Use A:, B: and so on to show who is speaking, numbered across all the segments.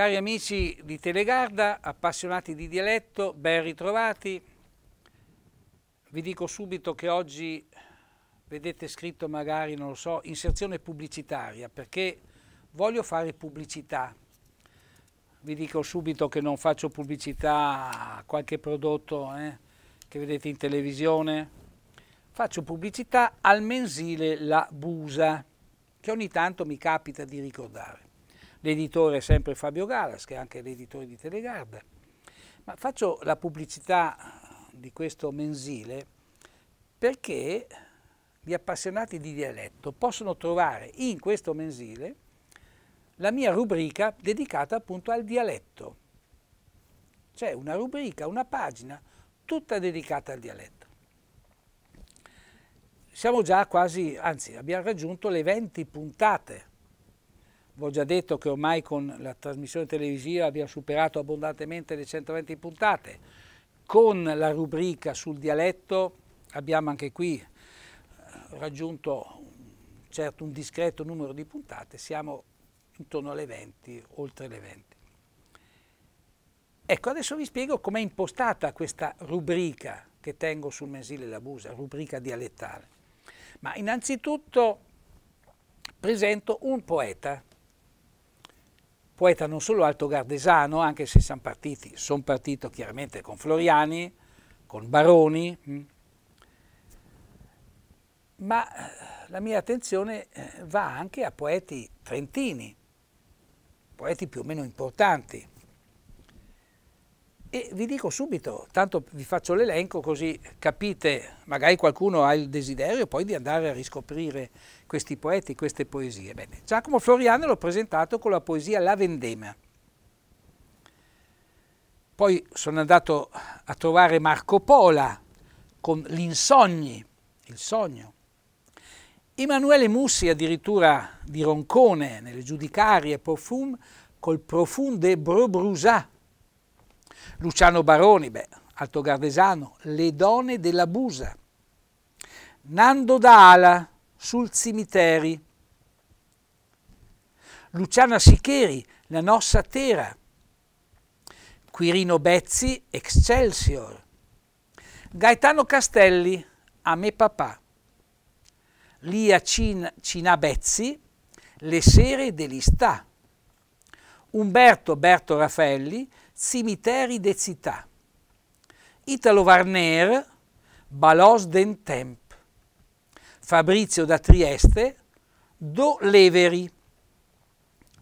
A: Cari amici di Telegarda, appassionati di dialetto, ben ritrovati. Vi dico subito che oggi vedete scritto magari, non lo so, inserzione pubblicitaria, perché voglio fare pubblicità. Vi dico subito che non faccio pubblicità a qualche prodotto eh, che vedete in televisione. Faccio pubblicità al mensile La Busa, che ogni tanto mi capita di ricordare. L'editore è sempre Fabio Galas, che è anche l'editore di Telegarda. Ma faccio la pubblicità di questo mensile perché gli appassionati di dialetto possono trovare in questo mensile la mia rubrica dedicata appunto al dialetto. C'è una rubrica, una pagina tutta dedicata al dialetto. Siamo già quasi, anzi abbiamo raggiunto le 20 puntate ho già detto che ormai con la trasmissione televisiva abbiamo superato abbondantemente le 120 puntate. Con la rubrica sul dialetto abbiamo anche qui eh, raggiunto certo un discreto numero di puntate, siamo intorno alle 20, oltre le 20. Ecco, adesso vi spiego com'è impostata questa rubrica che tengo sul mensile La Busa, rubrica dialettale. Ma innanzitutto presento un poeta poeta non solo altogardesano, anche se siamo partiti, sono partito chiaramente con Floriani, con Baroni, mm, ma eh, la mia attenzione eh, va anche a poeti trentini, poeti più o meno importanti. E vi dico subito, tanto vi faccio l'elenco così capite, magari qualcuno ha il desiderio poi di andare a riscoprire questi poeti, queste poesie. Bene, Giacomo Floriano l'ho presentato con la poesia La Vendema. Poi sono andato a trovare Marco Pola con L'Insogni, il sogno. Emanuele Mussi addirittura di Roncone nelle Giudicarie Profum col Profum de Brobrusà. Luciano Baroni, beh, altogardesano, Le donne della Busa. Nando Dala, sul cimiteri. Luciana Sicheri, La Nossa Tera. Quirino Bezzi, Excelsior. Gaetano Castelli, A me papà. Lia Cin, Cina Bezzi, Le sere dell'Istà. Umberto Berto Raffaelli, Cimiteri de Città. Italo Varner, Balos den Temp. Fabrizio da Trieste, Do Leveri,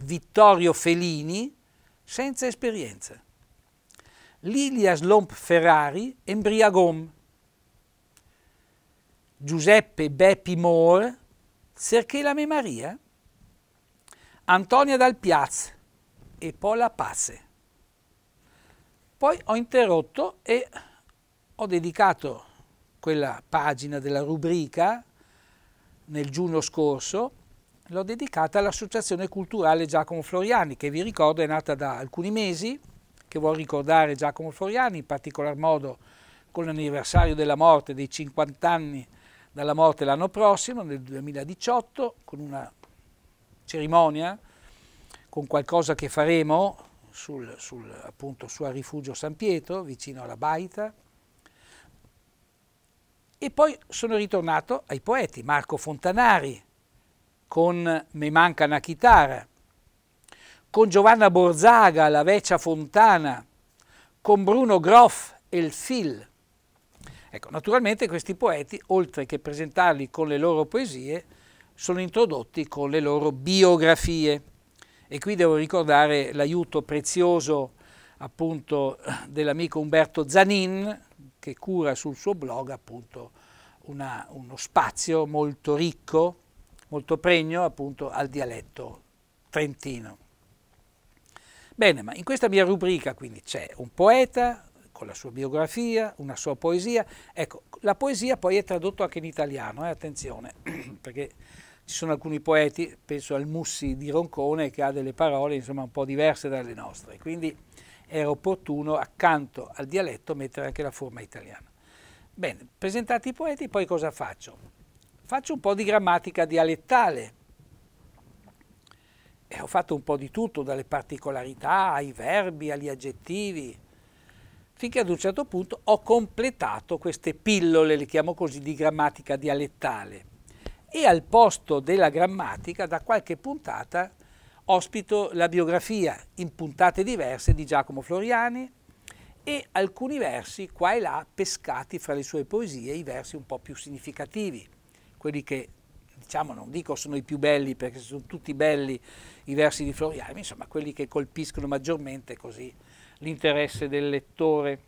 A: Vittorio Felini, senza esperienza, Lilia Slomp Ferrari, Embriagom, Giuseppe Beppi Moore, Cerché la me Maria, Antonia Dal Piaz e Pola Passe. Poi ho interrotto e ho dedicato quella pagina della rubrica nel giugno scorso, l'ho dedicata all'Associazione Culturale Giacomo Floriani, che vi ricordo è nata da alcuni mesi, che vuol ricordare Giacomo Floriani, in particolar modo con l'anniversario della morte, dei 50 anni dalla morte l'anno prossimo, nel 2018, con una cerimonia, con qualcosa che faremo sul, sul, appunto, su Rifugio San Pietro, vicino alla Baita, e poi sono ritornato ai poeti, Marco Fontanari, con Me manca una chitarra, con Giovanna Borzaga, La Veccia Fontana, con Bruno Groff e il Fil. Ecco, naturalmente questi poeti, oltre che presentarli con le loro poesie, sono introdotti con le loro biografie. E qui devo ricordare l'aiuto prezioso appunto dell'amico Umberto Zanin, che cura sul suo blog appunto una, uno spazio molto ricco, molto pregno appunto al dialetto trentino. Bene, ma in questa mia rubrica quindi c'è un poeta con la sua biografia, una sua poesia. Ecco, la poesia poi è tradotto anche in italiano, eh, attenzione, perché ci sono alcuni poeti, penso al Mussi di Roncone, che ha delle parole insomma un po' diverse dalle nostre, quindi era opportuno accanto al dialetto mettere anche la forma italiana. Bene, presentati i poeti, poi cosa faccio? Faccio un po' di grammatica dialettale, e ho fatto un po' di tutto, dalle particolarità ai verbi, agli aggettivi, finché ad un certo punto ho completato queste pillole, le chiamo così, di grammatica dialettale. E al posto della grammatica, da qualche puntata, ospito la biografia in puntate diverse di Giacomo Floriani e alcuni versi qua e là pescati fra le sue poesie, i versi un po' più significativi, quelli che diciamo non dico sono i più belli perché sono tutti belli i versi di Floriani, ma insomma quelli che colpiscono maggiormente così l'interesse del lettore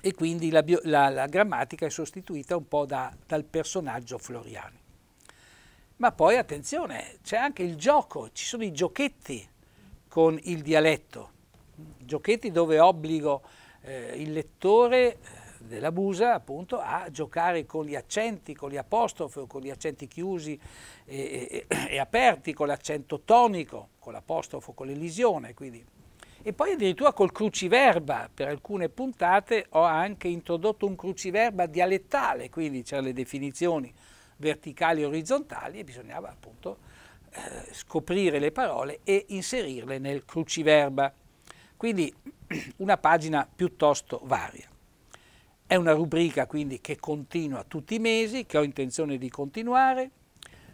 A: e quindi la, la, la, grammatica è sostituita un po' da, dal personaggio Floriani. Ma poi attenzione, c'è anche il gioco, ci sono i giochetti con il dialetto, giochetti dove obbligo eh, il lettore eh, della Busa appunto a giocare con gli accenti, con gli apostrofi, con gli accenti chiusi e, e, e aperti, con l'accento tonico, con l'apostrofo, con l'elisione. Quindi. E poi addirittura col cruciverba, per alcune puntate ho anche introdotto un cruciverba dialettale, quindi c'erano le definizioni verticali e orizzontali e bisognava appunto eh, scoprire le parole e inserirle nel cruciverba. Quindi una pagina piuttosto varia. È una rubrica quindi che continua tutti i mesi, che ho intenzione di continuare.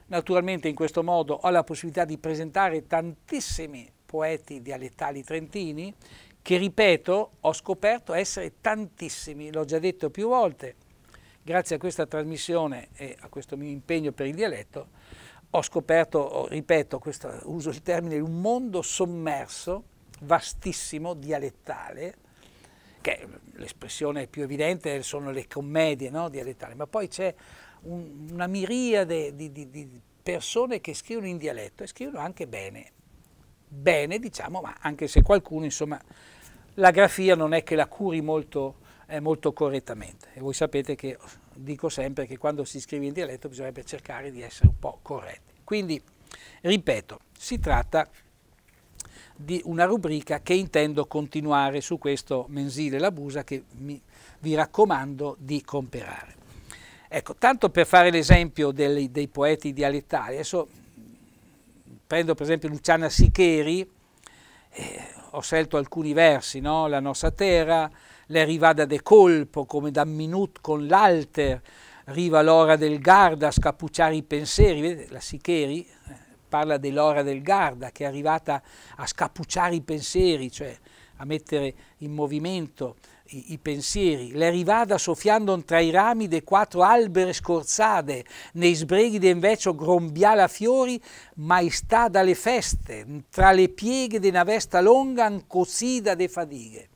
A: Naturalmente in questo modo ho la possibilità di presentare tantissimi poeti dialettali trentini che, ripeto, ho scoperto essere tantissimi, l'ho già detto più volte, grazie a questa trasmissione e a questo mio impegno per il dialetto, ho scoperto, ripeto, questo, uso il termine, un mondo sommerso, vastissimo, dialettale, che l'espressione più evidente sono le commedie no, dialettali, ma poi c'è un, una miriade di, di, di persone che scrivono in dialetto e scrivono anche bene, bene diciamo, ma anche se qualcuno, insomma, la grafia non è che la curi molto, eh, molto correttamente. E voi sapete che dico sempre che quando si scrive in dialetto bisognerebbe cercare di essere un po' corretti. Quindi, ripeto, si tratta di una rubrica che intendo continuare su questo mensile La Busa che mi, vi raccomando di comprare. Ecco, tanto per fare l'esempio dei, dei poeti dialettali, adesso prendo per esempio Luciana Sicheri, eh, ho scelto alcuni versi, no? la nostra terra, l'arrivada de colpo, come da minut con l'alter, arriva l'ora del Garda a scappucciare i pensieri, vedete la Sicheri eh, parla dell'ora del Garda che è arrivata a scappucciare i pensieri, cioè a mettere in movimento i, i pensieri, le rivada soffiando tra i rami de quattro alberi scorzade, nei sbreghi de invece grombiala fiori, maestà dalle feste, tra le pieghe de una vesta longa, ancosida de fadighe.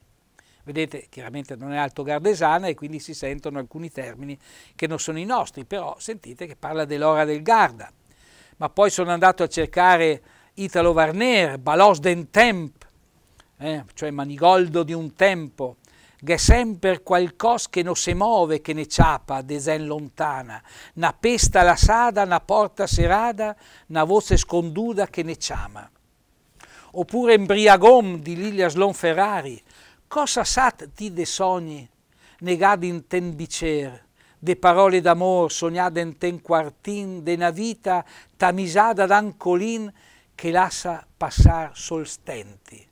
A: Vedete, chiaramente non è alto gardesana e quindi si sentono alcuni termini che non sono i nostri, però sentite che parla dell'ora del Garda. Ma poi sono andato a cercare Italo Varner, Balos den Temp, eh, cioè Manigoldo di un tempo, che sempre qualcosa che non si muove, che ne ciapa, desen lontana, na pesta la sada, na porta serada, na voce sconduda che ne chiama. Oppure Embriagom di Lilia Slon Ferrari, cosa sat ti de sogni, negad in ten bicer, de parole d'amor sognate in ten quartin, de na vita tamisada d'ancolin che lascia passar sol stenti.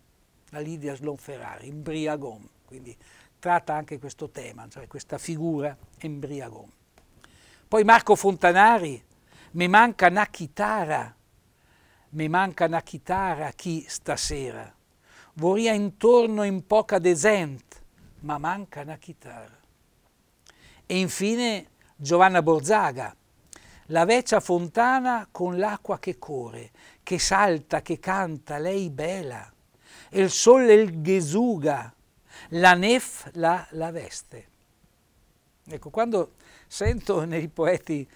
A: La Lidia Slon Ferrari, Embriagom, quindi tratta anche questo tema, cioè questa figura embriago. Poi Marco Fontanari, mi manca una chitarra, mi manca una chitarra chi stasera, vorria intorno in poca desent, ma manca una chitarra. E infine Giovanna Borzaga, la vecchia fontana con l'acqua che corre, che salta, che canta, lei bella, e il sole il ghesuga, la nef la, la veste. Ecco, quando sento nei poeti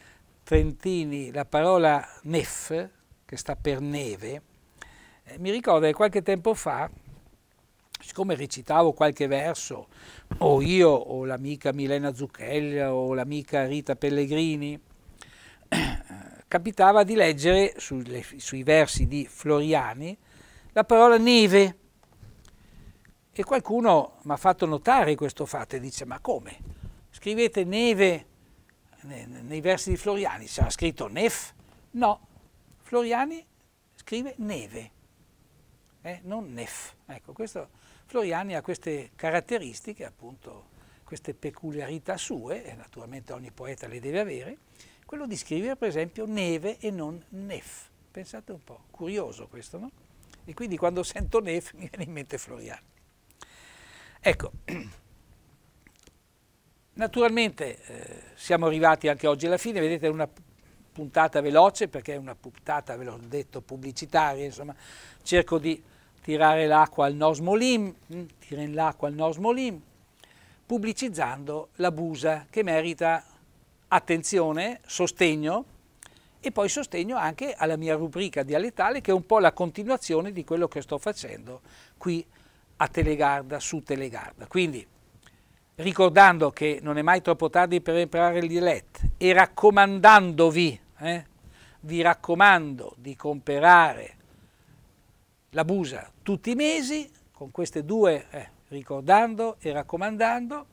A: trentini la parola nef, che sta per neve, eh, mi ricordo che qualche tempo fa siccome recitavo qualche verso, o io o l'amica Milena Zucchellia o l'amica Rita Pellegrini, capitava di leggere sulle, sui versi di Floriani la parola neve. E qualcuno mi ha fatto notare questo fatto e dice, ma come? Scrivete neve nei versi di Floriani, sarà scritto nef? No, Floriani scrive neve, eh, non nef. Ecco, questo, Floriani ha queste caratteristiche, appunto, queste peculiarità sue, e naturalmente ogni poeta le deve avere, quello di scrivere per esempio neve e non nef. Pensate un po', curioso questo, no? E quindi quando sento nef mi viene in mente Floriani. Ecco, naturalmente eh, siamo arrivati anche oggi alla fine, vedete una puntata veloce perché è una puntata, ve l'ho detto, pubblicitaria, insomma cerco di tirare l'acqua al Nosmolim, tira in l'acqua al Nosmolim, pubblicizzando la busa che merita attenzione, sostegno e poi sostegno anche alla mia rubrica dialettale che è un po' la continuazione di quello che sto facendo qui a Telegarda, su Telegarda. Quindi ricordando che non è mai troppo tardi per imparare il dialetto e raccomandandovi, eh, vi raccomando di comprare la busa tutti i mesi, con queste due, eh, ricordando e raccomandando.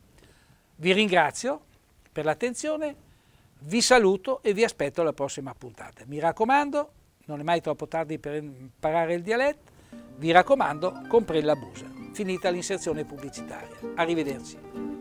A: Vi ringrazio per l'attenzione, vi saluto e vi aspetto alla prossima puntata. Mi raccomando, non è mai troppo tardi per imparare il dialetto, vi raccomando, comprare la busa. Finita l'inserzione pubblicitaria. Arrivederci.